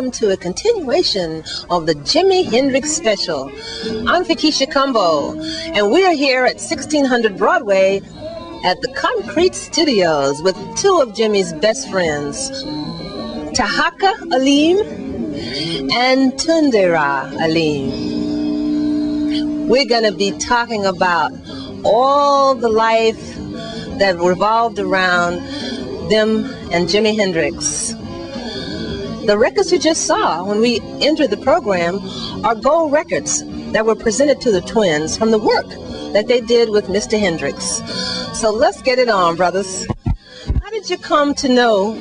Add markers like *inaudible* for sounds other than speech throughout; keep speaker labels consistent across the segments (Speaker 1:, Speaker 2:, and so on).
Speaker 1: welcome to a continuation of the Jimi Hendrix special. I'm Fikisha Cumbo, and we are here at 1600 Broadway at the Concrete Studios with two of Jimmy's best friends, Taharqa Aleem and Tunde-Ra Aleem. We're going to be talking about all the life that revolved around them and Jimi Hendrix. The records you just saw when we entered the program are gold records that were presented to the twins from the work that they did with Mr. Hendrix. So let's get it on, brothers. How did you come to know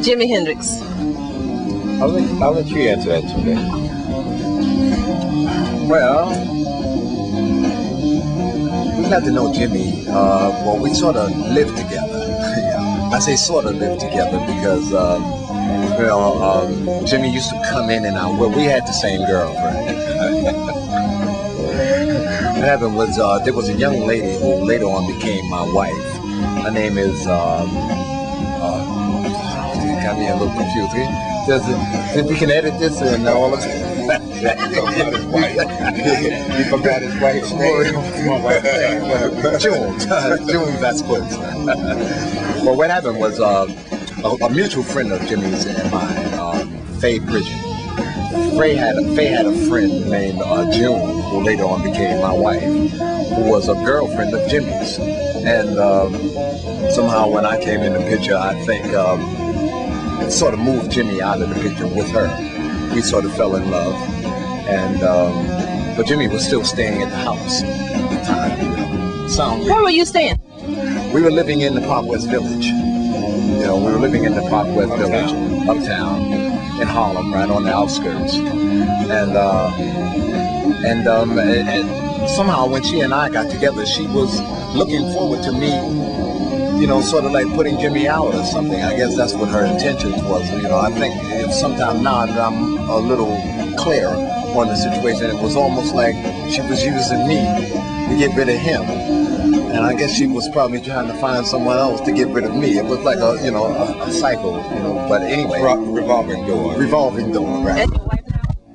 Speaker 1: Jimi Hendrix?
Speaker 2: I'll let, I'll let you answer that today.
Speaker 3: Well, we got to know Jimmy. Uh, well, we sort of lived together. *laughs* I say sort of lived together because, um, you know, um, Jimmy used to come in and out. Well, we had the same girlfriend. what happened was uh, there was a young lady who later on became my wife. Her name is, um, uh, got me a little confused. Does it, if we can edit this and all of it.
Speaker 2: you *laughs* forgot his wife's name.
Speaker 3: June. *laughs* June Vasquez. *laughs* well, what happened was uh, a, a, mutual friend of Jimmy's and mine, um, Faye Bridget. Faye had, a, Faye had a friend named uh, June, who later on became my wife, who was a girlfriend of Jimmy's. And um, somehow when I came in the picture, I think um, it sort of moved Jimmy out of the picture with her. We sort of fell in love. And um, but Jimmy was still staying at the house at the time. You know. Sound
Speaker 1: Where were you staying?
Speaker 3: We were living in the Park West Village. You know, we were living in the Park West Village, uptown, in Harlem, right on the outskirts. And uh, and, um, and, and somehow when she and I got together, she was looking forward to me you know, sort of like putting Jimmy out or something. I guess that's what her intention was. You know, I think if sometime now I'm a little clear on the situation, it was almost like she was using me to get rid of him. And I guess she was probably trying to find someone else to get rid of me. It was like a, you know, a, a cycle, you know. But anyway,
Speaker 2: revolving door.
Speaker 3: Revolving door, right?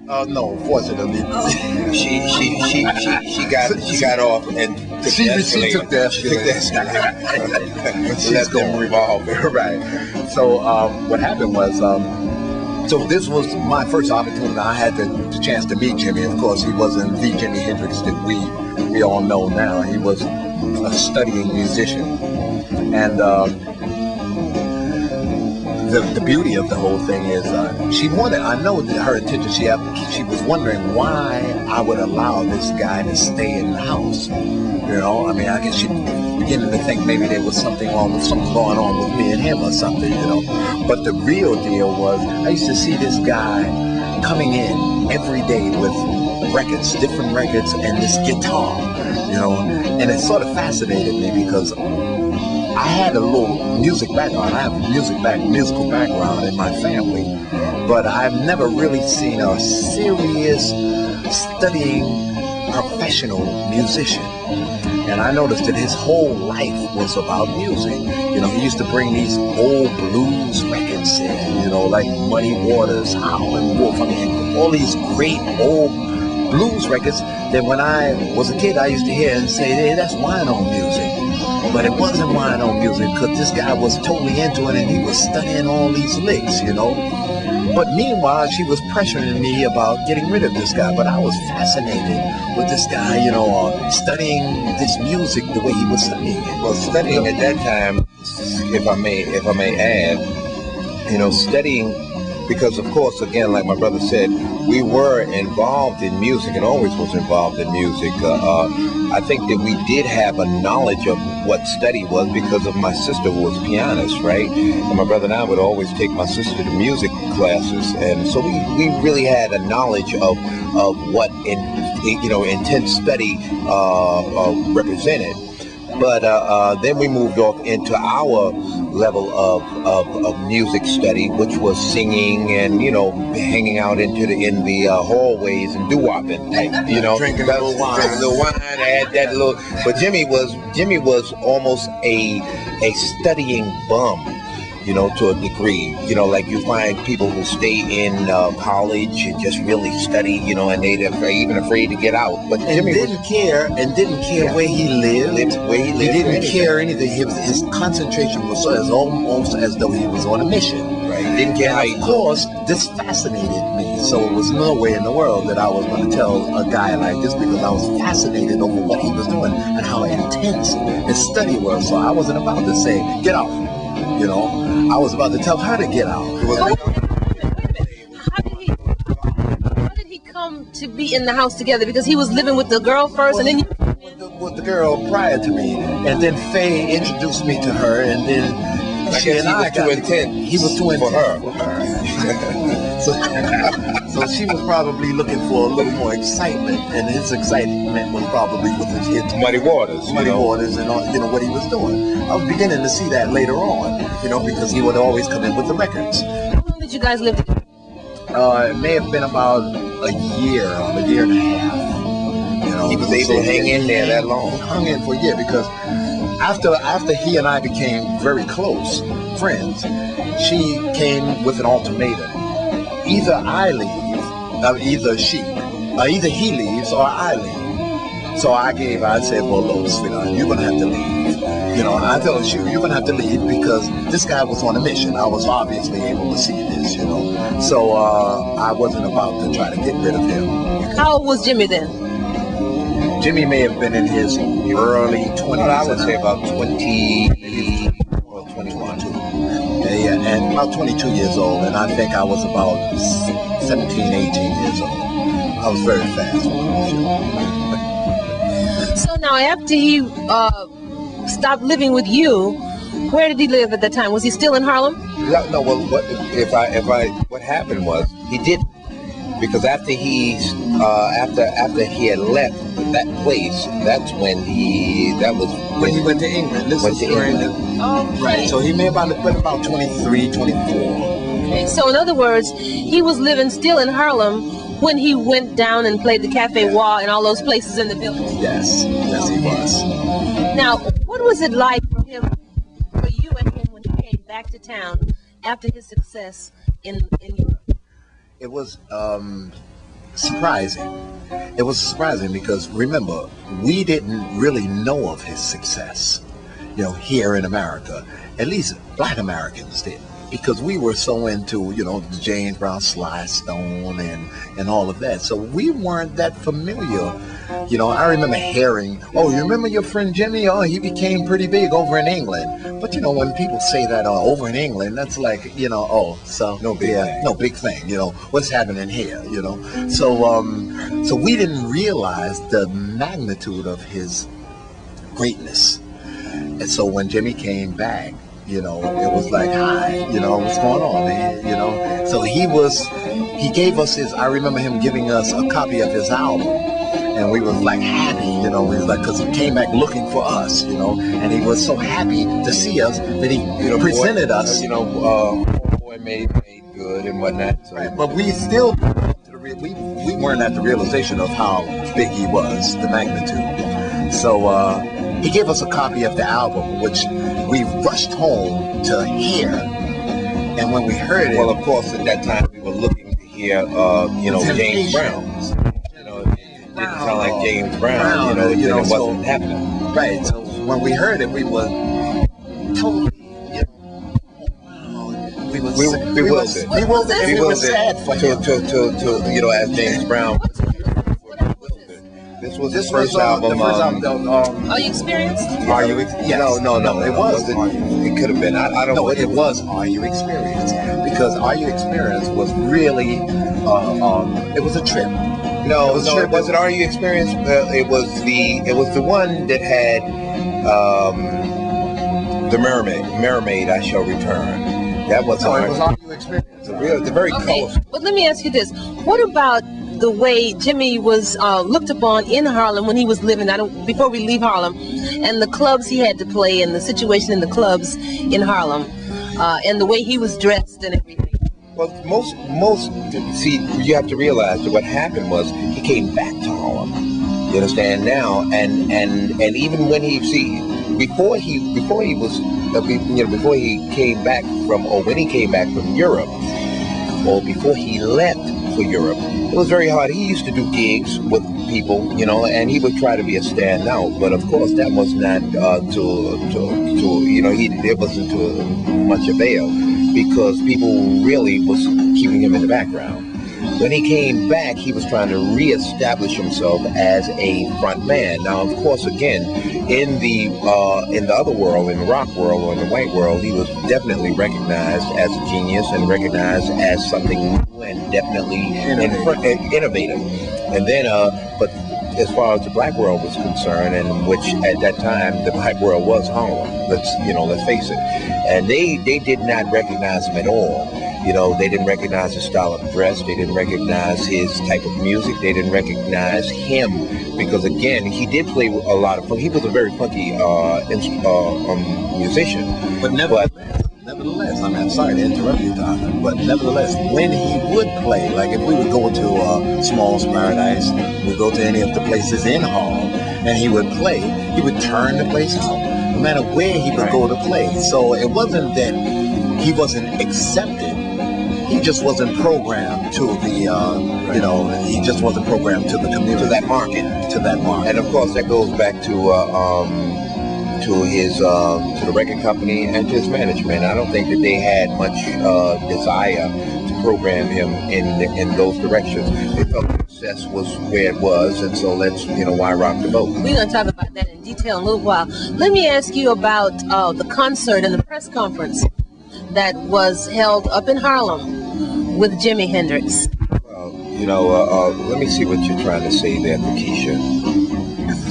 Speaker 3: Uh, no, fortunately.
Speaker 1: Oh. *laughs*
Speaker 2: she, she, she, she, she got, she got off and took
Speaker 3: she,
Speaker 2: the
Speaker 3: she took the
Speaker 2: She took
Speaker 3: escalator. *laughs*
Speaker 2: She left them revolving. *laughs*
Speaker 3: right. So um, what happened was, um, so this was my first opportunity. I had the, the, chance to meet Jimmy. Of course, he wasn't the Jimi Hendrix that we we all know now. He was a studying musician, and. Um, the, the beauty of the whole thing is uh, she wanted I know her intention she had, she was wondering why I would allow this guy to stay in the house you know I mean I guess she beginning to think maybe there was something wrong with something going on with me and him or something you know but the real deal was I used to see this guy coming in every day with records different records and this guitar you know and it sort of fascinated me because I had a little music background. I have a music back, musical background in my family, but I've never really seen a serious studying professional musician. And I noticed that his whole life was about music. You know, he used to bring these old blues records in, you know, like Muddy Waters, Howlin' Wolf. I mean, all these great old blues records that when I was a kid, I used to hear and say, hey, that's wine on music but it wasn't wine on music because this guy was totally into it and he was studying all these licks, you know. But meanwhile, she was pressuring me about getting rid of this guy. But I was fascinated with this guy, you know, uh, studying this music the way he was studying it.
Speaker 2: Well, studying at that time, if I may, if I may add, you know, studying because of course again like my brother said we were involved in music and always was involved in music. Uh, uh, i think that we did have a knowledge of what study was because of my sister who was a pianist right? And my brother and i would always take my sister to music classes. And so we, we really had a knowledge of of what in you know intense study uh, uh represented But uh, uh, then we moved off into our level of, of, of music study, which was singing and you know hanging out into the in the uh, hallways and doo wopping, you know,
Speaker 3: Drinking a little wine.
Speaker 2: drinking a little wine. Add that little. But Jimmy was Jimmy was almost a a studying bum you know, to a degree. You know, like you find people who stay in uh, college and just really study, you know, and they're afraid, even afraid to get out. But
Speaker 3: and
Speaker 2: Jimmy
Speaker 3: didn't care and didn't care where he lived.
Speaker 2: lived where he
Speaker 3: He didn't
Speaker 2: anything.
Speaker 3: care anything. His, his concentration was as almost as though he was on a mission.
Speaker 2: Right. He didn't care how
Speaker 3: And
Speaker 2: he
Speaker 3: of course, this fascinated me. So it was no way in the world that I was going to tell a guy like this because I was fascinated over what he was doing and how intense his study was. So I wasn't about to say, get out. You know, I was about to tell her to get out.
Speaker 2: It was
Speaker 1: wait a minute, wait a minute. How did he? How did he come to be in the house together? Because he was living with the girl first, and then you.
Speaker 3: with the, with the girl prior to me, and then Faye introduced me to her, and then
Speaker 2: I
Speaker 3: she and I
Speaker 2: was too
Speaker 3: got-
Speaker 2: intense
Speaker 3: He was too
Speaker 2: for
Speaker 3: intense
Speaker 2: her.
Speaker 3: for her. *laughs* so, so she was probably looking for a little more excitement, and his excitement was probably with his hits.
Speaker 2: Muddy Waters, you
Speaker 3: Muddy
Speaker 2: know.
Speaker 3: Waters and all, you know what he was doing. I was beginning to see that later on, you know, because he would always come in with the records.
Speaker 1: How long did you guys live together?
Speaker 3: Uh, it may have been about a year, a year and a half. You know,
Speaker 2: He was able to hang in there that long.
Speaker 3: He hung in for a year because after after he and I became very close friends, she came with an ultimatum: either I leave, uh, either she, uh, either he leaves or I leave. So I gave, I said, well, look, sweetheart, you're gonna have to leave. You know, I told you, you're gonna have to leave because this guy was on a mission. I was obviously able to see this, you know. So uh, I wasn't about to try to get rid of him.
Speaker 1: How old was Jimmy then?
Speaker 3: Jimmy may have been in his early 20s.
Speaker 2: I would say about 20
Speaker 3: and about 22 years old, and I think I was about 17, 18 years old. I was very fast.
Speaker 1: So now, after he uh, stopped living with you, where did he live at the time? Was he still in Harlem?
Speaker 2: No, no. Well, what if I if I what happened was he did because after he uh, after after he had left that place, that's when he that was
Speaker 3: When he went to England, this
Speaker 2: Went
Speaker 3: is
Speaker 2: to
Speaker 3: during the,
Speaker 1: Okay.
Speaker 3: right. So he may have been about 23, 24.
Speaker 1: Okay, So in other words, he was living still in Harlem when he went down and played the Cafe Wha? and all those places in the village.
Speaker 3: Yes, yes, he was.
Speaker 1: Now, what was it like for him, for you and him when he came back to town after his success in in Europe?
Speaker 3: It was um, surprising. It was surprising because remember, we didn't really know of his success, you know, here in America. At least black Americans did. Because we were so into, you know, James Brown Sly Stone and, and all of that. So we weren't that familiar. You know, I remember hearing, oh, you remember your friend Jimmy? Oh, he became pretty big over in England. But, you know, when people say that, oh, over in England, that's like, you know, oh, so,
Speaker 2: No big
Speaker 3: yeah, no big thing, you know, what's happening here, you know? So, um, so we didn't realize the magnitude of his greatness. And so when Jimmy came back, you know, it was like, hi, you know, what's going on, man? You know, so he was, he gave us his, I remember him giving us a copy of his album. And we was like happy, you know, we was like, cause he came back looking for us, you know, and he was so happy to see us that he
Speaker 2: you know
Speaker 3: presented
Speaker 2: boy,
Speaker 3: us.
Speaker 2: You know, uh, boy made made good and whatnot. So
Speaker 3: Right, but we still we, we weren't at the realization of how big he was, the magnitude. So uh, he gave us a copy of the album, which we rushed home to hear. And when we heard it,
Speaker 2: Well, of course, at that time we were looking to hear, uh, you know, James. Brown. You know, it didn't sound like James Brown. You know,
Speaker 3: you know,
Speaker 2: it wasn't happening.
Speaker 3: right? So when we heard it, we were totally. You know, we was
Speaker 2: We-
Speaker 3: we,
Speaker 2: we
Speaker 3: was
Speaker 2: was-
Speaker 3: we was
Speaker 1: we
Speaker 3: we was sad for
Speaker 2: to,
Speaker 3: him.
Speaker 2: to, to, to, you know, as James Brown. This was
Speaker 3: This
Speaker 2: his first
Speaker 3: was uh,
Speaker 2: album.
Speaker 3: the first
Speaker 2: um,
Speaker 3: album. Um,
Speaker 1: Are you experienced?
Speaker 2: Are you? Ex-
Speaker 3: Yes.
Speaker 2: No, no, no,
Speaker 3: No, it was.
Speaker 2: It could have been. I, I don't
Speaker 3: No,
Speaker 2: know.
Speaker 3: it was Are You Experience because Are You Experience was really, uh, um, it was a trip.
Speaker 2: No,
Speaker 3: It was
Speaker 2: no,
Speaker 3: trip.
Speaker 2: it wasn't. Are you experience? Uh, it was the. It was the one that had um, the mermaid. Mermaid, I shall return. That was
Speaker 3: So
Speaker 2: our.
Speaker 3: it was Are You Experience.
Speaker 2: the real, the very
Speaker 1: Okay,
Speaker 2: colorful.
Speaker 1: but let me ask you this: What about the way Jimmy was uh, looked upon in Harlem when he was living. I don't before we leave Harlem, and the clubs he had to play, and the situation in the clubs in Harlem, uh, and the way he was dressed and everything.
Speaker 2: Well, most most see you have to realize that what happened was he came back to Harlem. You understand now, and and and even when he see before he before he was uh, you know before he came back from or when he came back from Europe or before he left for Europe, it was very hard. He used to do gigs with people, you know, and he would try to be a standout. But of course, that was not uh, to, to to you know he it wasn't to much avail because people really was keeping him in the background. When he came back, he was trying to reestablish himself as a front man. Now, of course, again, in the uh, in the other world, in the rock world or in the white world, he was definitely recognized as a genius and recognized as something new and definitely innovative. innovative. And then, uh, but as far as the black world was concerned, and which at that time the black world was Harlem. Let's you know, let's face it, and they they did not recognize him at all. You know, they didn't recognize his style of dress. They didn't recognize his type of music. They didn't recognize him because, again, he did play a lot of fun. He was a very funky uh, uh, um, musician.
Speaker 3: But nevertheless, but, nevertheless, I mean, I'm sorry to interrupt you, Doctor, but nevertheless, when he would play, like if we would go to uh, Small's Paradise, we would go to any of the places in Harlem, and he would play, he would turn the place out, no matter where he would right. go to play. So it wasn't that he wasn't accepted he just wasn't programmed to the, uh, you know, he just wasn't programmed to the community.
Speaker 2: To that market.
Speaker 3: To that market.
Speaker 2: And of course, that goes back to, uh, um, to his, uh, to the record company and to his management. I don't think that they had much uh, desire to program him in in those directions. They felt success was where it was, and so let's, you know, why rock the boat?
Speaker 1: We're going to talk about that in detail in a little while. Let me ask you about uh, the concert and the press conference that was held up in Harlem with Jimi Hendrix.
Speaker 2: Well, you know, uh, uh, let me see what you're trying to say there, Keisha.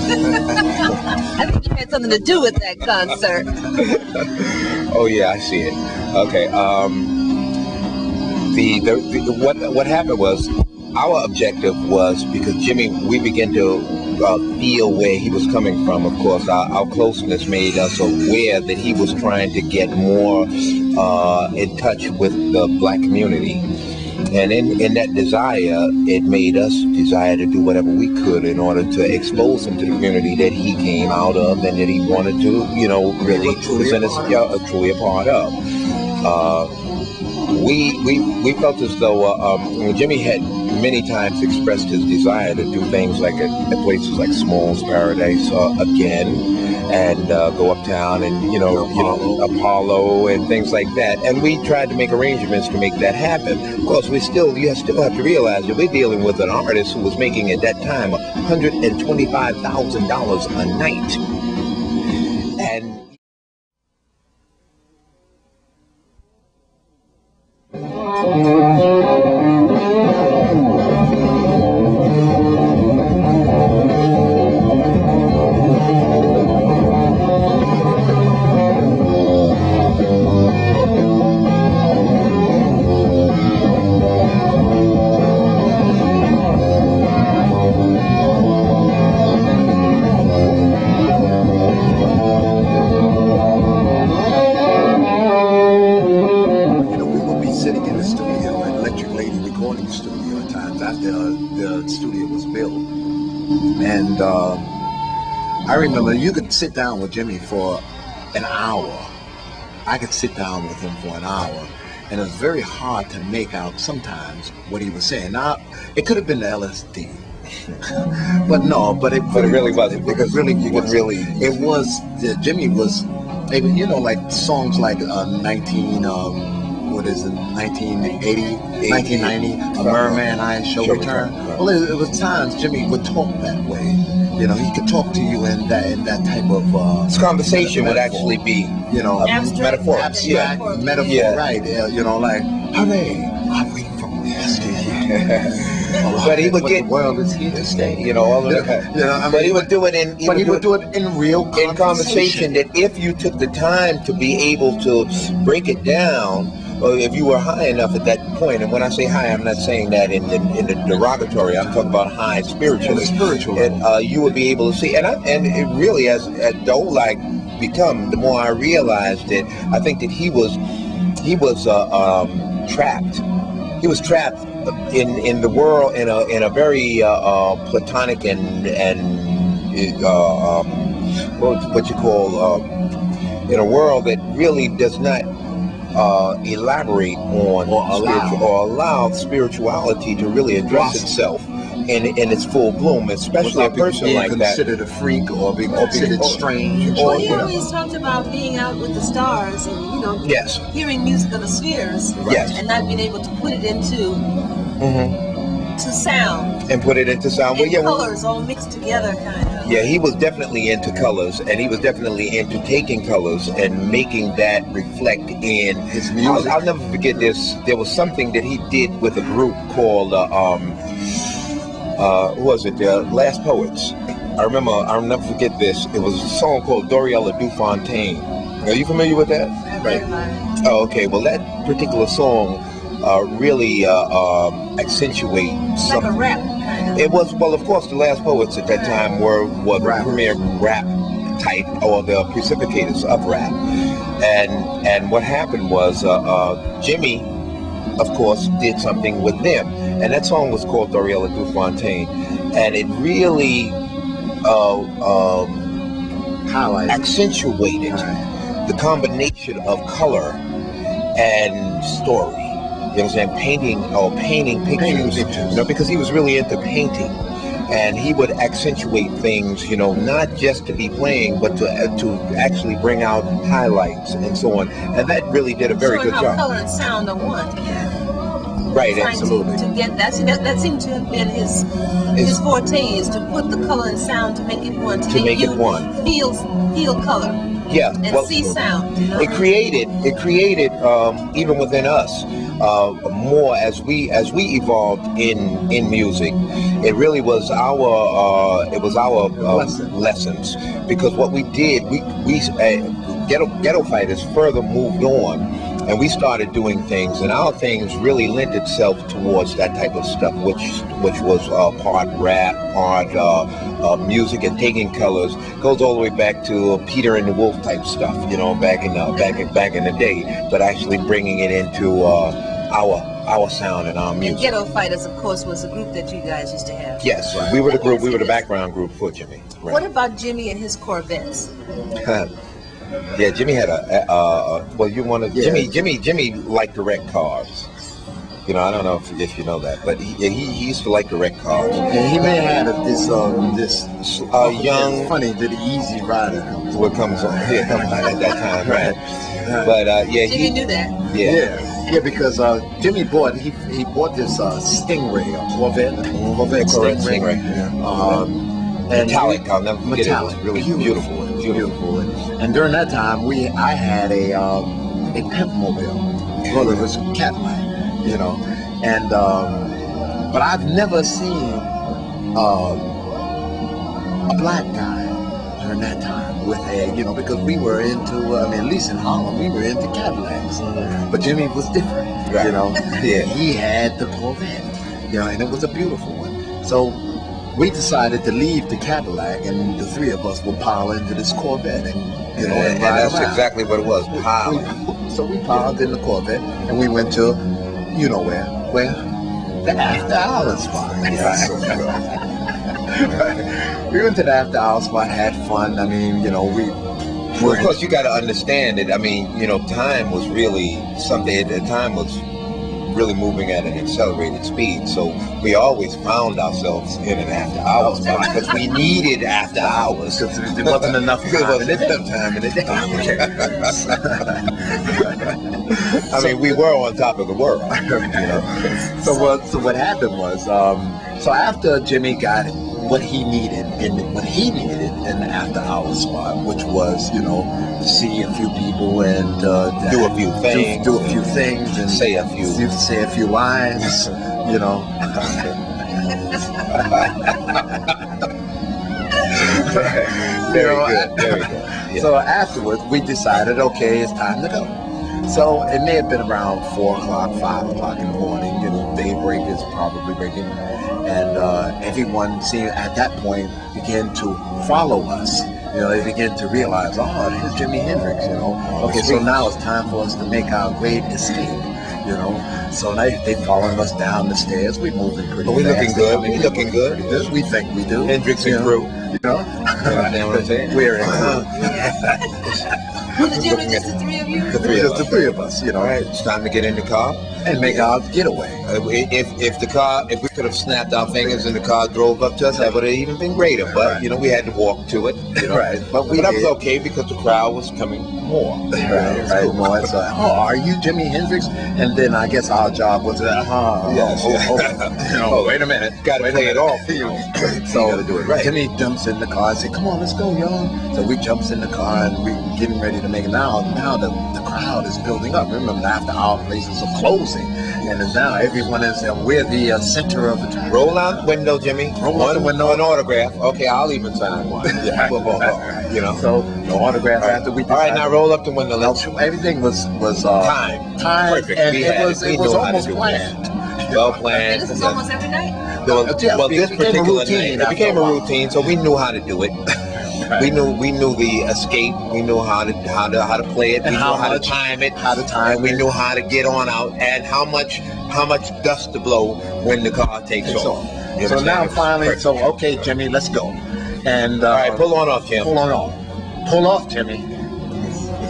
Speaker 2: *laughs*
Speaker 1: I think you had something to do with that concert. *laughs*
Speaker 2: oh yeah, I see it. Okay. Um, the, the, the what what happened was our objective was because Jimmy, we began to uh, feel where he was coming from. Of course, our, our, closeness made us aware that he was trying to get more uh, in touch with the black community. And in, in that desire, it made us desire to do whatever we could in order to expose him to the community that he came out of and that he wanted to, you know, really present us uh, truly a part of. Uh, we, we, we felt as though uh, um, Jimmy had many times expressed his desire to do things like at, at places like Small's Paradise uh, again, and uh, go uptown and you know, you know, Apollo and things like that. And we tried to make arrangements to make that happen. Of course, we still you still have to realize that we're dealing with an artist who was making at that time hundred and twenty-five thousand dollars a night, you know that that the the studio was built and uh i remember you could sit down with Jimmy for an hour. I could sit down with him for an hour. And it was very hard to make out sometimes what he was saying. Now, it could have been the LSD. *laughs* but no, but it, but it really wasn't
Speaker 3: because really you could really it was the, Jimmy was you know like songs like uh, 19 um, what is it 1980 1990 a merman I show, show return. return. Well, it, it was times Jimmy would talk that way you know, he could talk to you in that in that type of uh,
Speaker 2: this conversation would actually be,
Speaker 3: you know,
Speaker 2: metaphor,
Speaker 3: abstract yeah. metaphor, yeah. right? Uh, you know, like, hooray, I'm waiting for yesterday.
Speaker 2: but he would get world is here to stay. You know, all of that. You know, I mean, but he would do it in.
Speaker 3: He but would he would do it in real
Speaker 2: conversation. in conversation. That if you took the time to be able to break it down well, if you were high enough at that point, and when I say high, I'm not saying that in the, in the derogatory. I'm talking about high spiritually.
Speaker 3: Spiritual.
Speaker 2: And uh, you would be able to see, and I, and it really, as, the older become, the more I realized it. I think that he was he was uh, um, trapped. He was trapped in in the world in a in a very uh, uh, platonic and and uh, um, what, what you call uh, in a world that really does not uh, elaborate on
Speaker 3: Or allow.
Speaker 2: or allow spirituality to really address
Speaker 3: Blossom.
Speaker 2: itself in in its full bloom, especially a
Speaker 3: Without
Speaker 2: person
Speaker 3: being
Speaker 2: like that.
Speaker 3: considered a freak or being
Speaker 2: Or being-
Speaker 3: considered
Speaker 2: or-
Speaker 3: strange.
Speaker 2: or,
Speaker 4: Well, he
Speaker 2: you know.
Speaker 4: always talked about being out with the stars and, you know,
Speaker 2: Yes.
Speaker 4: hearing music of the spheres
Speaker 2: Yes.
Speaker 4: and not being able to put it into
Speaker 2: hmm
Speaker 4: to sound
Speaker 2: And put it into sound. Well,
Speaker 4: and
Speaker 2: yeah, well,
Speaker 4: colors all mixed together, kind of.
Speaker 2: Yeah, he was definitely into colors, and he was definitely into taking colors and making that reflect in
Speaker 3: His
Speaker 2: I'll,
Speaker 3: music.
Speaker 2: I'll never forget this. There was something that he did with a group called uh, um, uh, what was it? The Last Poets. I remember. I'll never forget this. It was a song called Doriella Dufontaine. Are you familiar with that?
Speaker 4: Right. Right.
Speaker 2: Oh, okay. Well, that particular song uh, really uh, um, accentuates
Speaker 4: It's like a rap, kind of.
Speaker 2: It was well, of course, the last poets at that time were were the premier rap type or the precipitors of rap, and and what happened was uh, uh, Jimmy, of course, did something with them, and that song was called Doriella Dufontaine, and it really uh, um, accentuated the combination of color and story. You know what I'm saying? Painting or painting pictures.
Speaker 3: Painting pictures.
Speaker 2: You know, because he was really into painting. And he would accentuate things, you know, not just to be playing, but to uh, to actually bring out highlights and so on. And that really did a very
Speaker 4: Showing
Speaker 2: good
Speaker 4: how
Speaker 2: job.
Speaker 4: color and sound are one together.
Speaker 2: Right,
Speaker 4: Trying
Speaker 2: absolutely.
Speaker 4: To, to get that, that, that seemed to have been his
Speaker 2: It's-
Speaker 4: his forte is to put the color and sound to make it one. To,
Speaker 2: To make it
Speaker 4: you
Speaker 2: one.
Speaker 4: Feel feel color
Speaker 2: Yeah.
Speaker 4: and
Speaker 2: well,
Speaker 4: see sound. You know?
Speaker 2: it created it created um, even within us uh, more as we as we evolved in in music it really was our uh, it was our uh,
Speaker 3: Lesson.
Speaker 2: lessons because what we did we we uh, ghetto ghetto fighters further moved on and we started doing things and our things really lent itself towards that type of stuff which which was uh, part rap part uh, uh, music and taking colors. Goes all the way back to Peter and the Wolf type stuff you know back in uh, back in back in the day. But actually bringing it into uh, our our sound and our
Speaker 4: And
Speaker 2: music.
Speaker 4: Ghetto Fighters, of course, was a group that you guys used to have.
Speaker 2: yes. We were the group we were the background group for Jimmy.
Speaker 4: What about Jimmy and his Corvettes? *laughs*
Speaker 2: yeah Jimmy had a, a, a well you want to
Speaker 3: Yeah.
Speaker 2: Jimmy Jimmy Jimmy liked to wreck cars you know I don't know if, if you know that but he, he, he used to like to wreck cars
Speaker 3: And he may have had this um this
Speaker 2: uh, young
Speaker 3: funny the easy rider.
Speaker 2: what comes on yeah comes on at that time right. But uh, yeah
Speaker 4: Jimmy
Speaker 2: he
Speaker 4: knew that.
Speaker 2: yeah,
Speaker 3: Yeah, yeah, because uh, Jimmy bought he he bought this uh, Stingray, a Corvette, Corvette
Speaker 2: Corvette
Speaker 3: Stingray,
Speaker 2: Stingray.
Speaker 3: Um, and
Speaker 2: metallic I'll never forget
Speaker 3: metallic,
Speaker 2: it. It was really
Speaker 3: beautiful,
Speaker 2: beautiful beautiful
Speaker 3: beautiful. And during that time, we I had a um, a pimp mobile. Well, it was a Cadillac, you know, and um, but I've never seen uh, a black guy during that time with a you know because we were into uh, I mean at least in Harlem we were into Cadillacs, but Jimmy was different,
Speaker 2: Right.
Speaker 3: you know. *laughs*
Speaker 2: Yeah.
Speaker 3: he had the Corvette, you know, and it was a beautiful one. So we decided to leave the Cadillac, and the three of us would pile into this Corvette, and you know,
Speaker 2: and, and
Speaker 3: ride
Speaker 2: that's
Speaker 3: around.
Speaker 2: exactly what it was piling
Speaker 3: so we piled in the Corvette, and we went to, you know where, where the after hours spot. *laughs* we went to the after hours spot, had fun. I mean, you know, we.
Speaker 2: Well, of course, you got to understand it. I mean, you know, time was really something. At the time was really moving at an accelerated speed. So we always found ourselves in an after hours *laughs* because we needed after hours.
Speaker 3: Because there wasn't enough *laughs*
Speaker 2: There
Speaker 3: time
Speaker 2: wasn't
Speaker 3: in the
Speaker 2: enough time in the day. I mean, we were on top of the world. *laughs* You know?
Speaker 3: So what? So what happened was, um, so after Jimmy got what he needed and what he needed in the after hours spot, which was you know see a few people and uh,
Speaker 2: Do a few things.
Speaker 3: do, a few things, and
Speaker 2: Say a few.
Speaker 3: say- say a few lines, *laughs* you know.
Speaker 2: Very
Speaker 3: You know,
Speaker 2: good. Very good. *laughs* Yeah.
Speaker 3: So afterwards, we decided, okay, it's time to go. So it may have been around four o'clock, five o'clock in the morning. You know, daybreak is probably breaking, and uh, everyone seemed at that point began to follow us. You know, they begin to realize, oh, here's Jimi Hendrix. You know, okay, so now it's time for us to make our great escape. You know, so now they they following us down the stairs. We moving pretty.
Speaker 2: But we
Speaker 3: fast.
Speaker 2: looking good. We looking good.
Speaker 3: good. We think we do.
Speaker 2: Hendrix
Speaker 3: you
Speaker 2: and
Speaker 3: know. You know,
Speaker 2: understand what I'm saying? *laughs*
Speaker 3: We're in. *laughs* *laughs*
Speaker 4: Was it Jimmy just the three of you?
Speaker 2: The three
Speaker 3: just the
Speaker 2: us.
Speaker 3: three of us. You know,
Speaker 2: All right, it's time to get in the car.
Speaker 3: and make our getaway.
Speaker 2: Uh, If if the car, if we could have snapped our fingers and the car drove up to us, that would have even been greater. But
Speaker 3: Right.
Speaker 2: you know, we had to walk to it. You know?
Speaker 3: Right, but we
Speaker 2: But that was
Speaker 3: did.
Speaker 2: okay because the crowd was coming more. *laughs*
Speaker 3: Right,
Speaker 2: It was
Speaker 3: right.
Speaker 2: cool.
Speaker 3: No, it's like, oh, are you Jimi Hendrix? And then I guess our job was, uh, huh,
Speaker 2: Yes,
Speaker 3: oh,
Speaker 2: yeah.
Speaker 3: oh, oh, you know,
Speaker 2: Oh,
Speaker 3: wait a minute,
Speaker 2: gotta
Speaker 3: wait a
Speaker 2: play it
Speaker 3: minute.
Speaker 2: off. *laughs*
Speaker 3: You know,
Speaker 2: You
Speaker 3: so
Speaker 2: gotta do it right.
Speaker 3: Jimmy jumps in the car and say, "Come on, let's go, y'all." So we jumps in the car and we getting ready to make. Now, now the, the crowd is building up. Remember, after our places are closing, and now everyone is, uh, we're the uh, center of the
Speaker 2: Roll out window, Jimmy.
Speaker 3: Roll
Speaker 2: one,
Speaker 3: window.
Speaker 2: an autograph. Okay, I'll even sign one. *laughs*
Speaker 3: Yeah.
Speaker 2: you know.
Speaker 3: So the autograph
Speaker 2: All right.
Speaker 3: after we.
Speaker 2: All right, now roll up the window.
Speaker 3: Now,
Speaker 2: Let's
Speaker 3: everything was was uh,
Speaker 2: time.
Speaker 3: time,
Speaker 2: Perfect.
Speaker 3: and
Speaker 2: We
Speaker 3: it was
Speaker 2: it.
Speaker 3: It was
Speaker 2: knew how to
Speaker 3: almost
Speaker 2: do it.
Speaker 3: planned.
Speaker 2: well planned.
Speaker 4: this is almost every night?
Speaker 2: Well,
Speaker 3: Yeah,
Speaker 2: well,
Speaker 3: it
Speaker 2: this
Speaker 3: became a
Speaker 2: particular
Speaker 3: routine
Speaker 2: night, it became
Speaker 3: a
Speaker 2: a routine, so we knew how to do it. *laughs* We knew we knew the escape. We knew how to how to how to play it.
Speaker 3: And
Speaker 2: we knew
Speaker 3: how
Speaker 2: how,
Speaker 3: much-
Speaker 2: to time it.
Speaker 3: how to time
Speaker 2: and we
Speaker 3: it.
Speaker 2: knew how to get on out and how much how much dust to blow when the car takes
Speaker 3: And
Speaker 2: off.
Speaker 3: so,
Speaker 2: You
Speaker 3: so now finally,
Speaker 2: perfect.
Speaker 3: so okay, Jimmy, let's go. And uh,
Speaker 2: all right, pull on off, Jim.
Speaker 3: pull on off, pull off, Jimmy.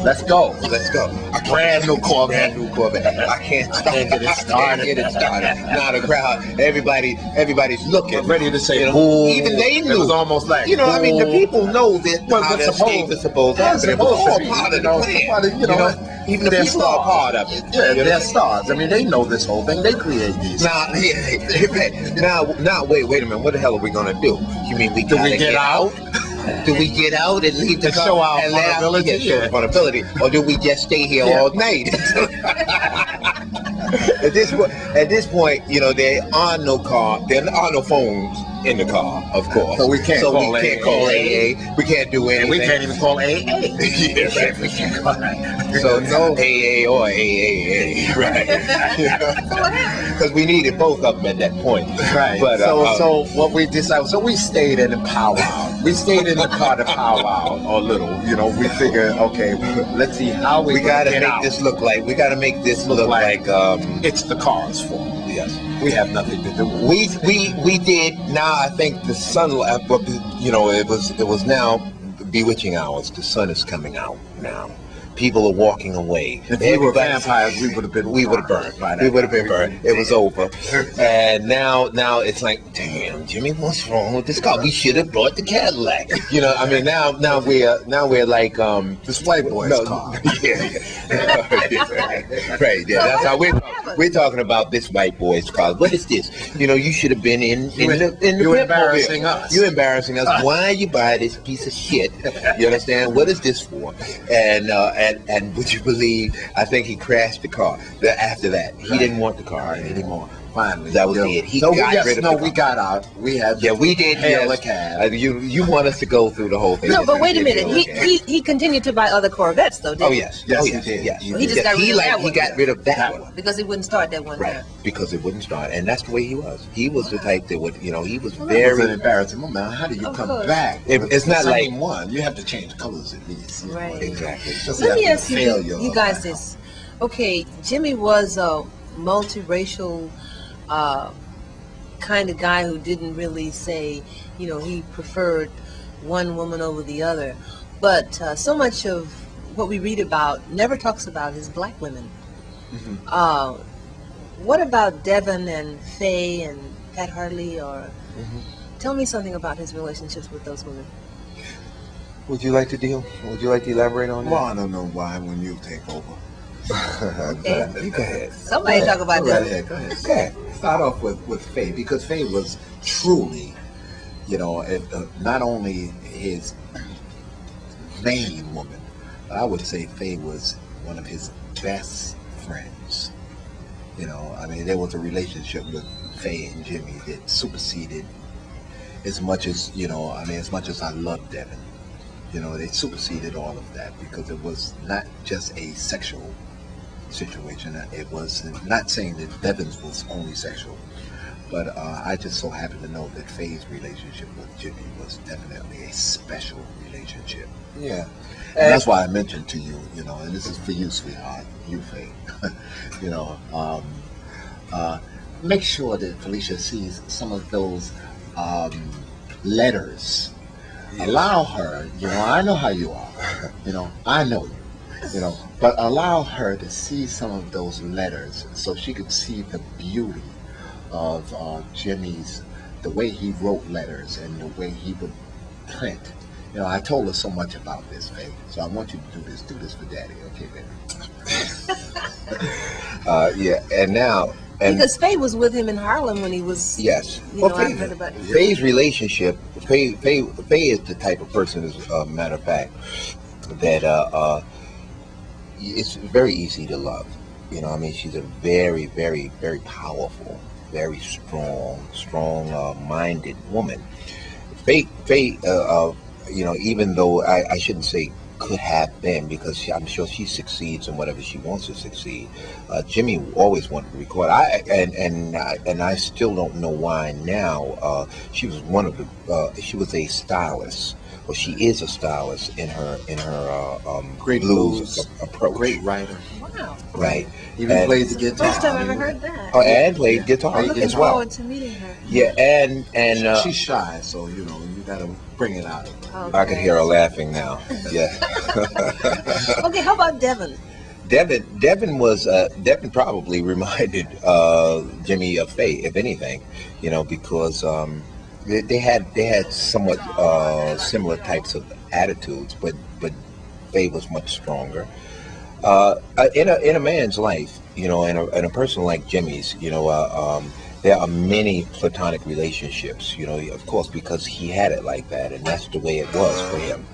Speaker 3: Let's go.
Speaker 2: Let's go.
Speaker 3: A brand new Corvette.
Speaker 2: Brand new Corvette. I can't
Speaker 3: I can't get it started.
Speaker 2: get it started. now the crowd, everybody, everybody's looking.
Speaker 3: Ready to say
Speaker 2: You know, even they
Speaker 3: It
Speaker 2: knew.
Speaker 3: was almost like
Speaker 2: You know, I mean, the people know that
Speaker 3: Well,
Speaker 2: how escape
Speaker 3: supposed-
Speaker 2: is supposed to happen. It was all part of
Speaker 3: you
Speaker 2: the
Speaker 3: know,
Speaker 2: plan.
Speaker 3: you know,
Speaker 2: even the
Speaker 3: they're
Speaker 2: are part of it.
Speaker 3: Yeah, they're stars. I mean, they know this whole thing. They create these.
Speaker 2: Now, yeah, *laughs* now, now, wait, wait a minute. What the hell are we gonna do? You mean we
Speaker 3: Do we
Speaker 2: gotta
Speaker 3: get out? *laughs*
Speaker 2: Do we get out and leave the
Speaker 3: And
Speaker 2: car
Speaker 3: show our
Speaker 2: and let
Speaker 3: vulnerability?
Speaker 2: Yeah, show
Speaker 3: Yeah.
Speaker 2: vulnerability, or do we just stay here
Speaker 3: Yeah.
Speaker 2: all night? *laughs* at this point, at this point, you know there are no car, there are no phones in the car, of course.
Speaker 3: So we can't
Speaker 2: so
Speaker 3: call
Speaker 2: we can't
Speaker 3: AA.
Speaker 2: call AA. We can't do anything.
Speaker 3: And we can't even call AA. *laughs*
Speaker 2: Yeah, right.
Speaker 3: we can't call that.
Speaker 2: So no AA or AAA, *laughs* right? Because we needed both of them at that point.
Speaker 3: Right.
Speaker 2: But
Speaker 3: so,
Speaker 2: uh,
Speaker 3: so what we decided, so we stayed in the powwow. We stayed in the car to powwow a little. You know, we figured, okay, let's see how we,
Speaker 2: we
Speaker 3: gonna
Speaker 2: gotta make
Speaker 3: out.
Speaker 2: this look like we gotta make this
Speaker 3: Look
Speaker 2: look,
Speaker 3: like-
Speaker 2: like, um
Speaker 3: It's the car's fault.
Speaker 2: yes.
Speaker 3: We have nothing to do.
Speaker 2: We we we did now I think the sunlight but you know it was it was now bewitching hours. The sun is coming out now. People are walking away.
Speaker 3: If we were vampires, we would have been.
Speaker 2: we would have burned.
Speaker 3: by
Speaker 2: We would have been burned. It was over. And now, now it's like, damn, Jimmy, what's wrong with this car? We should have brought the Cadillac. You know, I mean, now, now we're, now we're like, um,
Speaker 3: This white boy's
Speaker 2: no,
Speaker 3: car. *laughs*
Speaker 2: yeah, yeah. *laughs* right. Yeah, that's how we're we're talking about this white boy's car. What is this? You know, you should have been in in
Speaker 3: You-
Speaker 2: the in the
Speaker 3: you
Speaker 2: Pimp
Speaker 3: embarrassing
Speaker 2: Mobile.
Speaker 3: us.
Speaker 2: You're embarrassing us. *laughs* Why you buy this piece of shit? You understand? What is this for? And uh, and and would you believe? I think he crashed the car. The- After that, he
Speaker 3: Right.
Speaker 2: didn't want the car anymore.
Speaker 3: Finally,
Speaker 2: That was
Speaker 3: you know.
Speaker 2: it. He
Speaker 3: so
Speaker 2: got
Speaker 3: yes,
Speaker 2: rid of
Speaker 3: no,
Speaker 2: the
Speaker 3: we got out. We had
Speaker 2: Yeah, we did.
Speaker 3: hail
Speaker 2: yes.
Speaker 3: a cab.
Speaker 2: Uh, you you want us to go through the whole thing?
Speaker 1: No, but wait a minute. He, he he continued to buy other Corvettes though, didn't
Speaker 2: Oh
Speaker 1: he?
Speaker 2: yes.
Speaker 3: Yes,
Speaker 2: oh
Speaker 3: he did.
Speaker 2: Yes.
Speaker 3: He
Speaker 1: He just
Speaker 2: Yes,
Speaker 1: got rid
Speaker 2: he
Speaker 1: of
Speaker 2: like
Speaker 1: that
Speaker 2: he
Speaker 1: one.
Speaker 2: got rid of that,
Speaker 3: That
Speaker 2: one.
Speaker 3: one.
Speaker 1: Because it wouldn't start that one
Speaker 2: Right,
Speaker 1: time.
Speaker 2: because it wouldn't start, and that's the way he was. He was the type that would, you know, he was
Speaker 3: Well, that was an
Speaker 2: very.
Speaker 3: embarrassing moment. How do you come back?
Speaker 2: It's not like-
Speaker 3: same one. You have to change colors at least. you
Speaker 1: Right.
Speaker 2: Exactly.
Speaker 1: Let me ask you, you guys, this. Okay, Jimmy was a multiracial uh, kind of guy who didn't really say, you know, he preferred one woman over the other. But uh, so much of what we read about never talks about his black women.
Speaker 3: Mm-hmm.
Speaker 1: Uh, what about Devin and Faye and Pat Hartley? Or
Speaker 3: Mm-hmm.
Speaker 1: tell me something about his relationships with those women.
Speaker 2: Would you like to deal? Would you like to elaborate on that?
Speaker 3: Well, I don't know why when you take over.
Speaker 2: You go ahead.
Speaker 1: Somebody talk about
Speaker 3: Go
Speaker 1: that.
Speaker 3: ahead, go ahead. Go ahead. Start off with, with Faye because Faye was truly, you know, it, uh, not only his main woman, but I would say Faye was one of his best friends. You know, I mean, there was a relationship with Faye and Jimmy that superseded as much as, you know, I mean, as much as I loved Devin. You know, they superseded all of that because it was not just a sexual situation. It was not saying that Devon's was only sexual, but uh, I just so happen to know that Faye's relationship with Jimmy was definitely a special relationship.
Speaker 2: Yeah.
Speaker 3: And that's why I mentioned to you, you know, and this is for you, sweetheart, you, Faye. *laughs* you know, um, uh, make sure that Felicia sees some of those um, letters.
Speaker 2: Yes.
Speaker 3: Allow her, you know, I know how you are. *laughs* You know, I know you. You know, but allow her to see some of those letters so she could see the beauty of uh, Jimmy's, the way he wrote letters and the way he would print. You know, I told her so much about this, Faye. So I want you to do this. Do this for Daddy, okay, baby? *laughs*
Speaker 2: Uh, yeah, and now and
Speaker 1: because Faye was with him in Harlem when he was.
Speaker 2: yes, well,
Speaker 1: know,
Speaker 2: Faye,
Speaker 1: about-
Speaker 2: Faye's relationship. Faye, Faye, Faye is the type of person, as a matter of fact, that uh, uh, it's very easy to love. You know, I mean, she's a very, very, very powerful, very strong, strong-minded woman. Faye, Faye, uh, uh, you know, even though I, I shouldn't say could have been because she, I'm sure she succeeds in whatever she wants to succeed. Uh, Jimmy always wanted to record. I and and I, and I still don't know why now. Uh, she was one of the. Uh, she was a stylist. Well, she is a stylist in her in her uh, um,
Speaker 3: Great
Speaker 2: blues,
Speaker 3: blues.
Speaker 2: approach.
Speaker 3: Great writer.
Speaker 1: Wow.
Speaker 2: right?
Speaker 3: Even
Speaker 2: And-
Speaker 3: plays the guitar.
Speaker 1: First time I ever heard that.
Speaker 2: Oh, and played guitar
Speaker 1: I'm looking
Speaker 2: as well.
Speaker 1: forward to meeting her.
Speaker 2: Yeah, and and uh,
Speaker 3: She's shy, so you know you gotta bring it out of her.
Speaker 2: I can hear her laughing now. Yeah. *laughs*
Speaker 1: Okay, how about Devon?
Speaker 2: Devin, Devin was uh, Devin probably *laughs* reminded uh, Jimmy of Faye, if anything, you know, because um, they, they had they had somewhat uh, similar types of attitudes, but but Faye was much stronger. Uh, uh, in a in a man's life, you know, in a, in a person like Jimmy's, you know, uh, um, there are many platonic relationships. You know, of course, because he had it like that, and that's the way it was for him.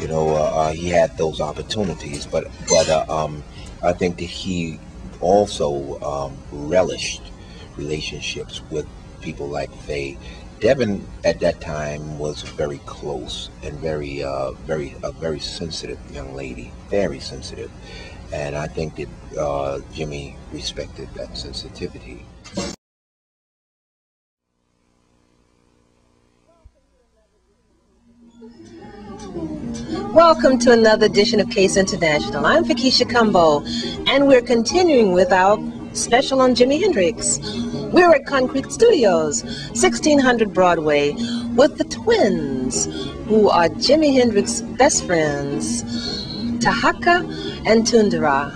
Speaker 2: You know, uh, uh, he had those opportunities, but but uh, um, I think that he also um, relished relationships with people like Faye. Devin at that time was very close and very, uh, very, a very sensitive young lady, very sensitive, and I think that uh, Jimmy respected that sensitivity.
Speaker 1: Welcome to another edition of CACE International. I'm Fikisha Cumbo, and we're continuing with our special on Jimi Hendrix. We're at Concrete Studios, 1600 Broadway, with the twins, who are Jimi Hendrix's best friends, Taharqa and Tunde-Ra.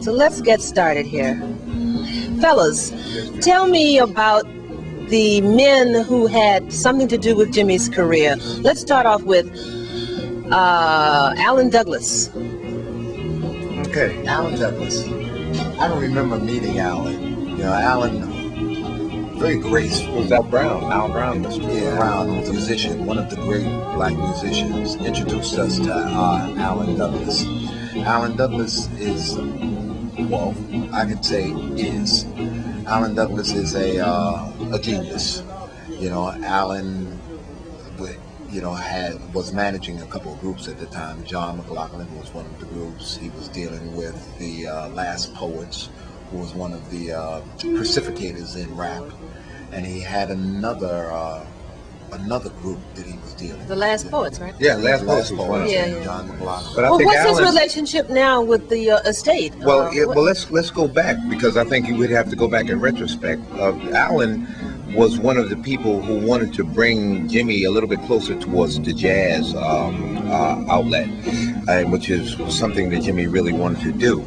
Speaker 1: So let's get started here. Fellas, tell me about the men who had something to do with Jimmy's career. Let's start off with uh, Alan Douglas.
Speaker 3: Okay, Alan Douglas. I don't remember meeting Alan. You know, Alan, very graceful.
Speaker 2: Was that Brown? Al Brown, Mr.
Speaker 3: Yeah, Brown was a musician, one of the great black musicians, introduced us to uh, Alan Douglas. Alan Douglas is, well, I could say is. Alan Douglas is a uh, a genius. You know, Alan, you know, had was managing a couple of groups at the time. John McLaughlin was one of the groups. He was dealing with the uh, Last Poets, who was one of the uh, precipitors in rap, and he had another uh, another group that he was dealing.
Speaker 1: With The Last Poets, right?
Speaker 2: Yeah, Last
Speaker 3: with.
Speaker 2: Poets was one of
Speaker 1: Yeah, yeah.
Speaker 3: John McLaughlin.
Speaker 2: But I
Speaker 1: Well,
Speaker 2: think
Speaker 1: what's his relationship now with the uh, estate?
Speaker 2: Well,
Speaker 1: Uh,
Speaker 2: yeah, well, let's let's go back because I think you would have to go back in retrospect. Uh, Alan was one of the people who wanted to bring Jimmy a little bit closer towards the jazz um, uh, outlet, uh, which is something that Jimmy really wanted to do.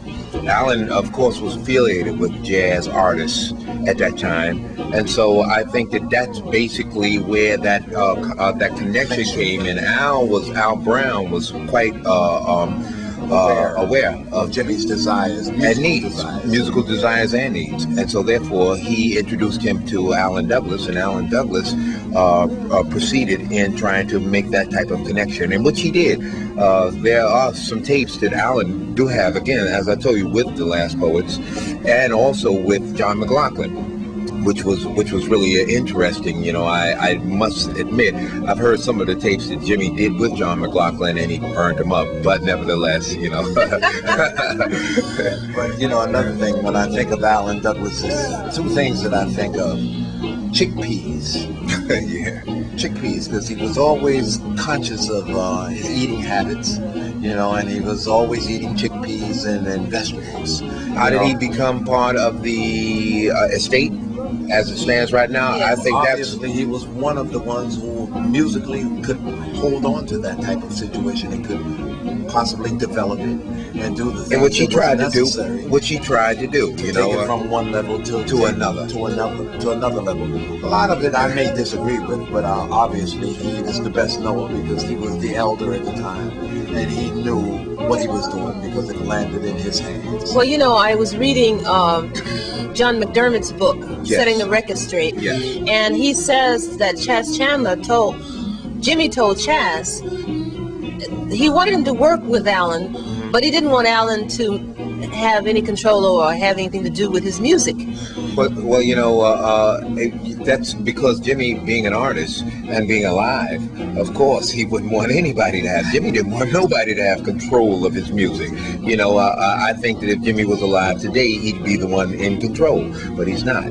Speaker 2: Alan, of course, was affiliated with jazz artists at that time, and so I think that that's basically where that uh, uh, that connection came. And Al was Al Brown was quite uh, um, uh, aware
Speaker 3: of Jimmy's desires
Speaker 2: and needs,
Speaker 3: desires.
Speaker 2: musical desires and needs. And so, therefore, he introduced him to Alan Douglas, and Alan Douglas uh, uh, proceeded in trying to make that type of connection, and which he did. Uh, there are some tapes that Alan do have, again, as I told you, with the Last Poets, and also with John McLaughlin. Which was which was really interesting. You know, I, I must admit I've heard some of the tapes that Jimmy did with John McLaughlin, and he burned them up. But nevertheless, you know. *laughs* but
Speaker 3: you know, another thing when I think of Alan Douglas, two things that I think of: chickpeas. *laughs*
Speaker 2: yeah.
Speaker 3: Chickpeas, because he was always conscious of uh, his eating habits, you know, and he was always eating chickpeas and, and vegetables.
Speaker 2: How did
Speaker 3: know?
Speaker 2: he become part of the uh, estate as it stands right now?
Speaker 1: Yes.
Speaker 2: I think that's
Speaker 3: Obviously, he was one of the ones who musically could hold on to that type of situation and could possibly develop it and do the things
Speaker 2: and what he
Speaker 3: that was
Speaker 2: tried to do,
Speaker 3: necessary.
Speaker 2: what he tried to do,
Speaker 3: to
Speaker 2: you
Speaker 3: take
Speaker 2: know.
Speaker 3: it
Speaker 2: uh,
Speaker 3: from one level to,
Speaker 2: to
Speaker 3: take
Speaker 2: another.
Speaker 3: to another to another level. A lot of it I may disagree with, but uh, obviously he is the best knower because he was the elder at the time and he knew what he was doing because it landed in his hands.
Speaker 1: Well, you know, I was reading um, John McDermott's book,
Speaker 2: Yes.
Speaker 1: Setting the Record Straight,
Speaker 2: Yes.
Speaker 1: and he says that Chas Chandler told Jimmy told Chas he wanted him to work with Alan, but he didn't want Alan to have any control or have anything to do with his music.
Speaker 2: Well, well, you know, uh, uh, that's because Jimmy, being an artist and being alive, of course, he wouldn't want anybody to have. Jimmy didn't want nobody to have control of his music. You know, uh, uh, I think that if Jimmy was alive today, he'd be the one in control, but he's not.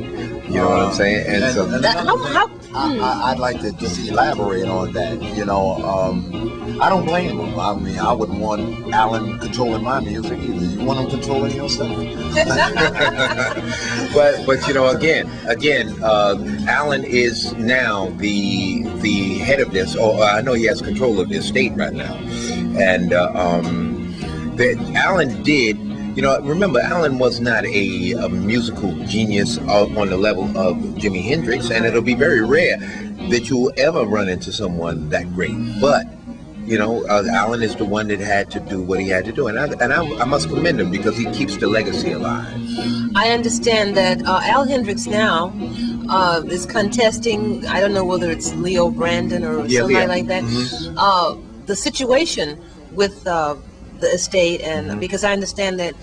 Speaker 2: You know what I'm saying? And, so,
Speaker 1: That- how- how-
Speaker 3: thing, I, I, I'd like to just elaborate on that. You know, um, I don't blame him. I mean, I wouldn't want Alan controlling my music either. You want him controlling your stuff? *laughs*
Speaker 2: but but you know, again, again, uh, Alan is now the the head of this. Or I know he has control of this state right now, and uh, um, that Alan did. You know, remember, Alan was not a, a musical genius on the level of Jimi Hendrix, and it'll be very rare that you'll ever run into someone that great. But you know, uh, Alan is the one that had to do what he had to do, and I and I, I must commend him because he keeps the legacy alive.
Speaker 1: I understand that uh, Al Hendrix now uh, is contesting. I don't know whether it's Leo Branton or
Speaker 2: Yeah,
Speaker 1: somebody
Speaker 2: Leo.
Speaker 1: like that.
Speaker 2: Mhm.
Speaker 1: Uh, the situation with uh, the estate, and
Speaker 2: Mm-hmm.
Speaker 1: because I understand that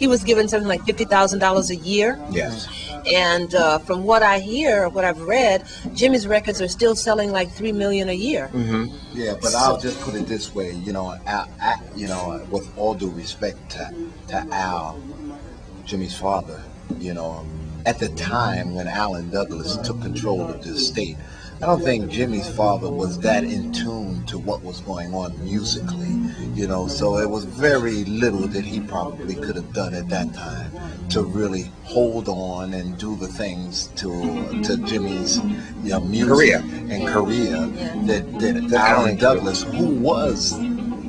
Speaker 1: he was given something like fifty thousand dollars a year,
Speaker 2: Yes.
Speaker 1: and uh, from what I hear, what I've read, Jimmy's records are still selling like three million a year.
Speaker 2: Mm-hmm.
Speaker 3: Yeah, but I'll just put it this way, you know, Al, Al, you know, with all due respect to, to Al, Jimmy's father, you know, at the time when Alan Douglas took control of the estate, I don't think Jimmy's father was that in tune to what was going on musically, you know, so it was very little that he probably could have done at that time to really hold on and do the things to to Jimmy's you know, music
Speaker 2: Career.
Speaker 3: and career that, that,
Speaker 2: That
Speaker 3: Alan
Speaker 2: Alan
Speaker 3: Douglas, who was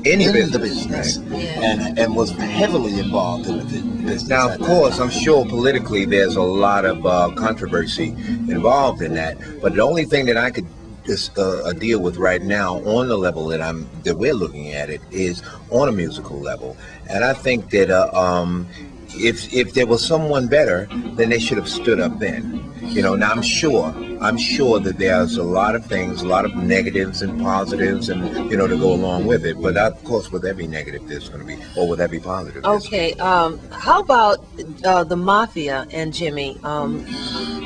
Speaker 2: In
Speaker 3: in
Speaker 2: business.
Speaker 3: the business
Speaker 1: Yeah.
Speaker 3: and and was heavily involved in the business.
Speaker 2: Now, of course. I'm sure politically there's a lot of uh, controversy involved in that. But the only thing that I could just uh, uh, deal with right now on the level that I'm that we're looking at it is on a musical level, and I think that uh, um, if if there was someone better, then they should have stood up then. You know, now I'm sure, I'm sure that there's a lot of things, a lot of negatives and positives, and you know, to go along with it. But of course, with every negative, there's going to be, or with every positive.
Speaker 1: Okay, um, how about uh, the mafia and Jimmy? Um,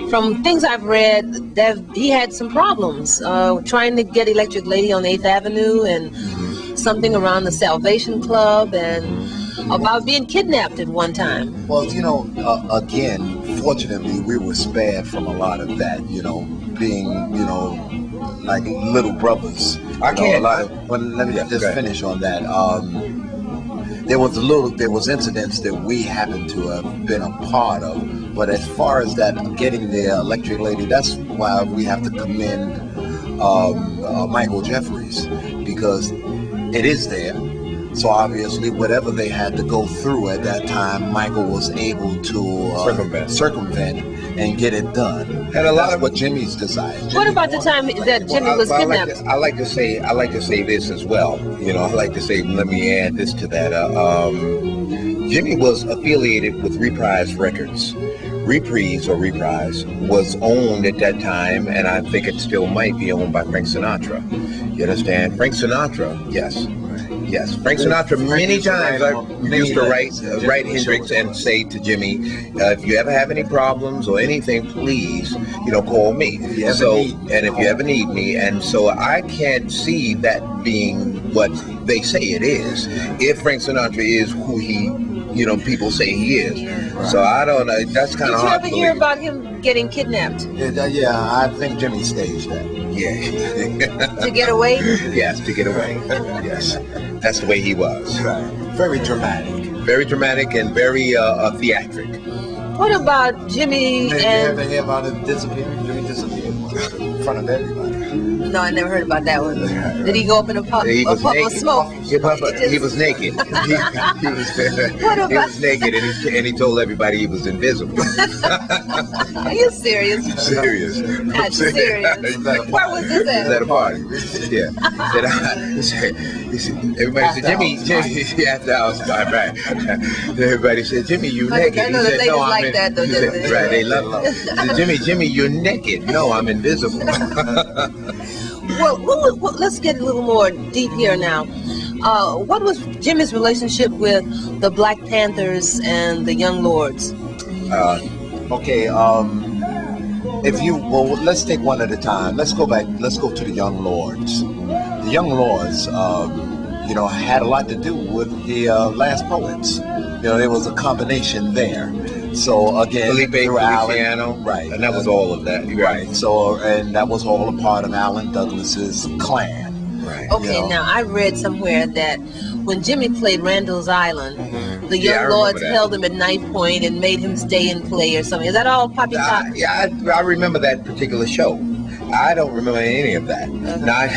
Speaker 1: from things I've read, that he had some problems uh, trying to get Electric Lady on 8th Avenue and something around the Salvation Club and about being kidnapped at one time.
Speaker 3: Well, you know, uh, again, fortunately, we were spared from a lot of that. You know, being you know like little brothers.
Speaker 2: I can't-
Speaker 3: A lot of, well, let me
Speaker 2: Yeah,
Speaker 3: just finish on that. Um, there was a little, there was incidents that we happened to have been a part of, but as far as that getting the electric lady, that's why we have to commend um, uh, Michael Jeffries because it is there. So obviously, whatever they had to go through at that time, Michael was able to uh,
Speaker 2: Circumvent.
Speaker 3: circumvent and get it done.
Speaker 2: And a lot
Speaker 3: That's
Speaker 2: of-
Speaker 3: what Jimmy's desire.
Speaker 1: What about the time
Speaker 3: to
Speaker 1: that
Speaker 3: like-
Speaker 1: Jimmy
Speaker 2: Well, I-
Speaker 1: was
Speaker 2: well, I like
Speaker 1: kidnapped?
Speaker 2: to- I like to say I like to say this as well. You know, I like to say let me add this to that. Uh, um, Jimmy was affiliated with Reprise Records. Reprise or Reprise was owned at that time, and I think it still might be owned by Frank Sinatra. You understand? Frank Sinatra, yes. Yes, Frank Sinatra. Many times I used to write uh, write Hendrix and say to Jimmy, uh, if you ever have any problems or anything, please, you know, call me. So, and if you ever need me, and so I can't see that being what they say it is. If Frank Sinatra is who he, you know, people say he is. So I don't know. That's kind
Speaker 1: Did
Speaker 2: of
Speaker 1: you
Speaker 2: hard
Speaker 1: ever
Speaker 2: to
Speaker 1: hear about him getting kidnapped
Speaker 3: Yeah, yeah, I think Jimmy staged that.
Speaker 2: Yeah. *laughs*
Speaker 1: to get away?
Speaker 2: yes, to get away. Yes, that's the way he was.
Speaker 3: Right. Very dramatic.
Speaker 2: Very dramatic and very uh, uh, theatric.
Speaker 1: What about Jimmy
Speaker 3: Did you
Speaker 1: and?
Speaker 3: ever hear about it disappearing? Jimmy disappeared in front of everybody.
Speaker 1: No, I never heard about that one. Did he go up in a puff,
Speaker 2: He
Speaker 1: a
Speaker 2: was
Speaker 1: puff of smoke?
Speaker 2: He, was- he was naked. He, he was, *laughs* *laughs* *laughs* he was naked, and he, and he told everybody he was invisible.
Speaker 1: Are you serious?
Speaker 2: serious.
Speaker 1: Not serious. Where was this
Speaker 2: He was at
Speaker 1: at?
Speaker 2: a party. Yeah. Said, I, he said, he said, everybody said, Jimmy, Jimmy, after gone, right. Everybody said, Jimmy, you
Speaker 1: But
Speaker 2: naked.
Speaker 1: I know the ladies
Speaker 2: I'm
Speaker 1: like
Speaker 2: in-"
Speaker 1: that, though,
Speaker 2: he said. Right, they love it. Said, Jimmy, Jimmy, you're naked. No, I'm invisible.
Speaker 1: Well, what, was- what, let's get a little more deep here now. Uh, what was Jimmy's relationship with the Black Panthers and the Young Lords?
Speaker 2: Uh,
Speaker 3: Okay, um, if you well, let's take one at a time. Let's go back. Let's go to the Young Lords. The Young Lords, um, you know, had a lot to do with the uh, Last Poets. You know, there was a combination there. So again,
Speaker 2: Felipe
Speaker 3: through
Speaker 2: Feliciano.
Speaker 3: right?
Speaker 2: And that was all of that. You're
Speaker 3: Right. So, and that was all a part of Alan Douglas's clan.
Speaker 2: Right.
Speaker 1: Okay,
Speaker 3: Yeah.
Speaker 1: now I read somewhere that when Jimmy played Randall's Island, the
Speaker 2: Yeah, I
Speaker 1: Young
Speaker 2: remember
Speaker 1: Lords
Speaker 2: that.
Speaker 1: held him at knife point and made him stay and play or something. Is that all Poppy Top?
Speaker 2: Uh, yeah, I, I remember that particular show. I don't remember any of that. Now, I,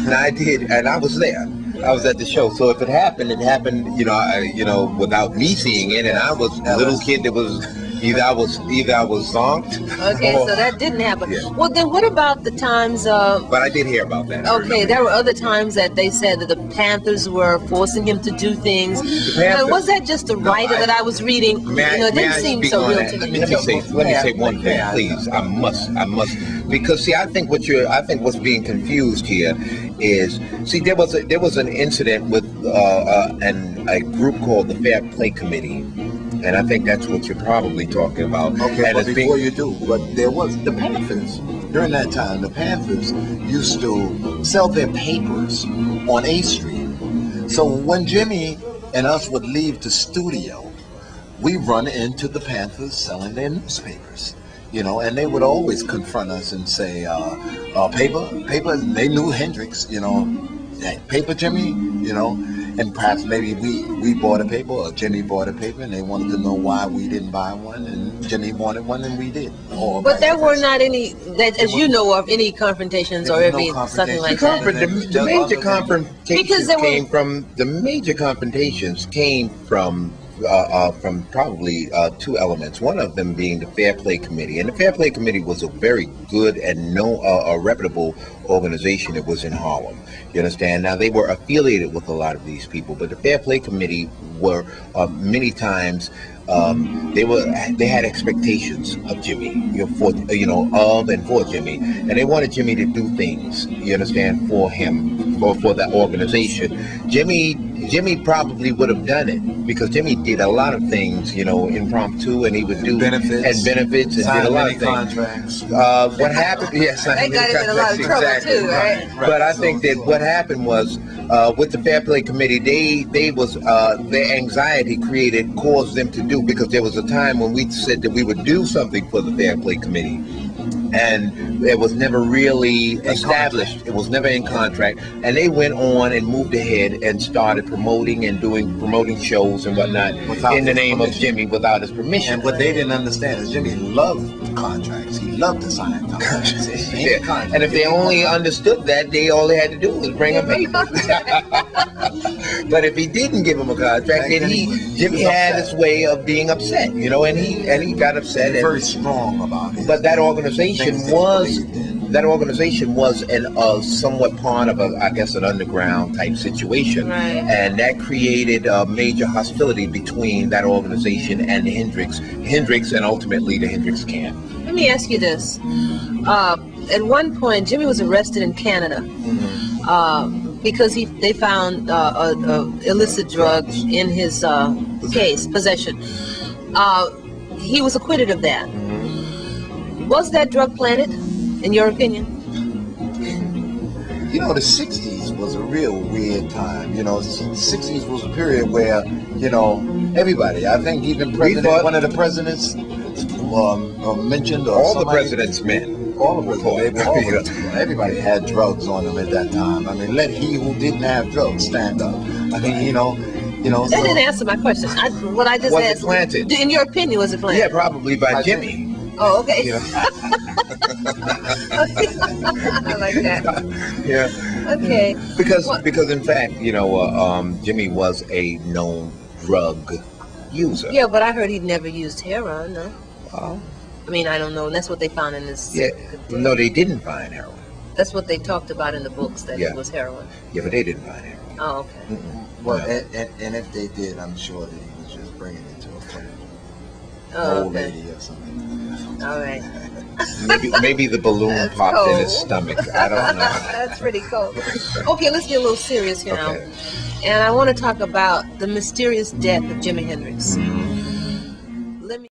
Speaker 2: *laughs* now I did, and I was there. I was at the show. So if it happened, it happened, you know, I, you know, without me seeing it, and I was a little kid that was either I was either I was zonked.
Speaker 1: Okay,
Speaker 2: or-
Speaker 1: so that didn't happen.
Speaker 2: Yeah.
Speaker 1: Well, then what about the times uh,
Speaker 2: But I did hear about that.
Speaker 1: Okay, there were other times that they said that the Panthers were forcing him to do things. Now, was that just a writer
Speaker 2: I-
Speaker 1: that I was reading? You know, it didn't seem so real
Speaker 2: that?
Speaker 1: to
Speaker 2: Let
Speaker 1: me.
Speaker 2: me say, let me say one thing, please. I must, I must, because see, I think what you're, I think what's being confused here is, see, there was a, there was an incident with uh, uh, an, a group called the Fair Play Committee, and I think that's what you're probably talking about.
Speaker 3: Okay,
Speaker 2: and
Speaker 3: but before
Speaker 2: being,
Speaker 3: you do, but there was the Panthers during that time. The Panthers used to sell their papers on A Street. So when Jimmy and us would leave the studio, we run into the Panthers selling their newspapers. You know, and they would always confront us and say, uh, uh, "Paper, paper." They knew Hendrix. You know, "Hey, paper, Jimmy. You know, and perhaps maybe we we bought a paper or Jimmy bought a paper, and they wanted to know why we didn't buy one, and Jimmy wanted one, and we did. Or
Speaker 1: But there were not any, that, as you know of, any confrontations or
Speaker 3: There was
Speaker 1: any something like
Speaker 2: the,
Speaker 3: confrontation.
Speaker 1: that.
Speaker 2: confront- the, the major confrontations
Speaker 1: Because were-
Speaker 2: came from the major confrontations came from uh, uh, from probably uh, two elements. One of them being the Fair Play Committee, and the Fair Play Committee was a very good and no uh, a reputable organization that was in Harlem. You understand? Now they were affiliated with a lot of these people, but the Fair Play Committee were uh, many times um, they were they had expectations of Jimmy, you know, for you know of and for Jimmy, and they wanted Jimmy to do things. You understand for him or for that organization. Jimmy Jimmy probably would have done it because Jimmy did a lot of things, you know, impromptu, and he would do
Speaker 3: benefits,
Speaker 2: and benefits and did a lot of things.
Speaker 3: contracts.
Speaker 2: Uh, what happened? Yes,
Speaker 1: They got him in a lot of trouble too, right?
Speaker 2: But I think that what happened was uh, with the Fair Play Committee, they they was uh, their anxiety created caused them to do because there was a time when we said that we would do something for the Fair Play Committee. And it was never really established. It was never in contract. And they went on and moved ahead and started promoting and doing promoting shows and whatnot
Speaker 3: Without
Speaker 2: in the name of. Jimmy without his permission.
Speaker 3: And what they didn't understand is Jimmy loved contracts. He loved to sign *laughs* contracts.
Speaker 2: Yeah.
Speaker 3: contract,
Speaker 2: And if they only understood that, they all they had to do was bring a paper. *laughs* but if he didn't give him a contract, then he Jimmy had his way of being upset, you know, and he and he got upset.
Speaker 3: He's very strong about it.
Speaker 2: but that organization
Speaker 3: Things that
Speaker 2: was that organization was an uh, somewhat part of a I guess an underground type situation,
Speaker 1: Right.
Speaker 2: and that created a major hostility between that organization and Hendrix Hendrix and ultimately the Hendrix camp.
Speaker 1: Let me ask you this. Uh, at one point, Jimmy was arrested in Canada
Speaker 2: Mm-hmm.
Speaker 1: uh, because he they found uh, uh, uh, illicit drugs in his uh, case possession. Uh, he was acquitted of that. Was that drug planted, in your opinion?
Speaker 3: You know, the 60s was a real weird time. You know, the 60s was a period where, you know, everybody, I think even president,
Speaker 2: thought-
Speaker 3: one of the presidents um, uh, mentioned, or
Speaker 2: All the president's men.
Speaker 3: all of us, they were all- *laughs*
Speaker 2: Yeah.
Speaker 3: everybody had drugs on them at that time. I mean, let he who didn't have drugs stand up. I mean, you know, you know.
Speaker 1: That
Speaker 3: so-
Speaker 1: didn't answer my question. I, what I just
Speaker 2: Was it planted?
Speaker 1: In your opinion, was it planted?
Speaker 2: Yeah, probably by
Speaker 3: I
Speaker 2: Jimmy.
Speaker 1: Oh, okay.
Speaker 3: Yeah. *laughs*
Speaker 1: I like that.
Speaker 2: Yeah.
Speaker 1: Okay.
Speaker 2: Because
Speaker 1: What-
Speaker 2: because in fact, you know, uh, um, Jimmy was a known drug user.
Speaker 1: Yeah, but I heard he never used heroin. No.
Speaker 2: Oh.
Speaker 1: I mean, I don't know. That's what they found in his.
Speaker 2: Yeah. No, they didn't find heroin.
Speaker 1: That's what they talked about in the books that
Speaker 2: Yeah.
Speaker 1: it was heroin.
Speaker 2: Yeah, but they didn't find heroin.
Speaker 1: Oh, okay.
Speaker 2: Mm-mm.
Speaker 3: Well,
Speaker 2: No.
Speaker 3: and, and, and if they did, I'm sure that he was just bringing it to a friend,
Speaker 1: Oh,
Speaker 3: old
Speaker 1: okay.
Speaker 3: lady or something.
Speaker 1: All right.
Speaker 2: maybe maybe the balloon
Speaker 1: That's
Speaker 2: popped in his stomach. I don't know. *laughs*
Speaker 1: That's pretty cool. Okay, let's get a little serious here now.
Speaker 2: Okay.
Speaker 1: And I want to talk about the mysterious death of Jimi Hendrix.
Speaker 2: Mhm.